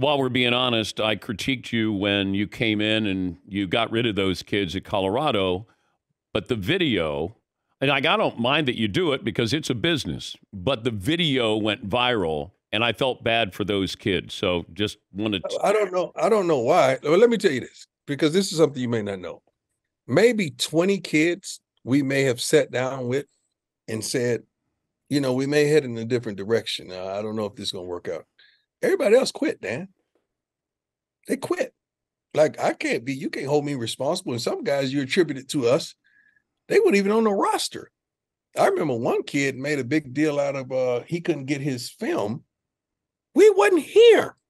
while we're being honest, I critiqued you when you came in and you got rid of those kids at Colorado. But the video, and I don't mind that you do it because it's a business, but the video went viral and I felt bad for those kids. So just wanted to. I don't know. I don't know why. Well, let me tell you this because this is something you may not know. Maybe 20 kids we may have sat down with and said, you know, we may head in a different direction. Uh, I don't know if this is going to work out. Everybody else quit, Dan. They quit. Like I can't be, you can't hold me responsible. And some guys you attributed to us, they weren't even on the roster. I remember one kid made a big deal out of uh he couldn't get his film. We wasn't here.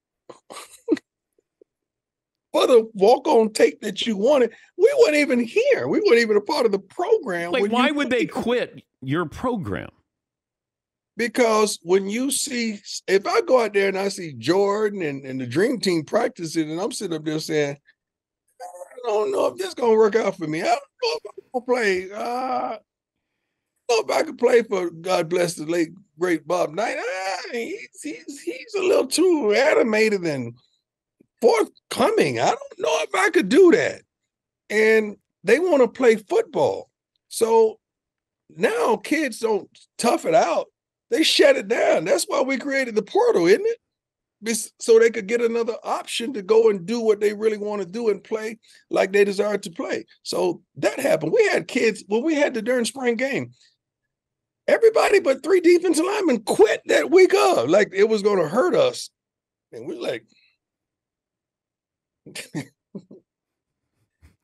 For the walk-on tape that you wanted, we weren't even here. We weren't even a part of the program. Like, why would they quit your program? Because when you see, if I go out there and I see Jordan and, and the dream team practicing, and I'm sitting up there saying, I don't know if this gonna work out for me. I don't know if I'm gonna play. Uh, I don't know if I could play for God bless the late great Bob Knight. Uh, he's, he's he's a little too animated and forthcoming. I don't know if I could do that. And they want to play football. So now kids don't tough it out. They shut it down. That's why we created the portal, isn't it? So they could get another option to go and do what they really want to do and play like they desire to play. So that happened. We had kids when we had the during spring game. Everybody but three defensive linemen quit that week of, like it was going to hurt us. And we're like,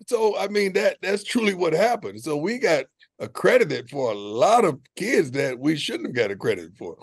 so I mean that that's truly what happened. So we got accredited for a lot of kids that we shouldn't have got accredited for.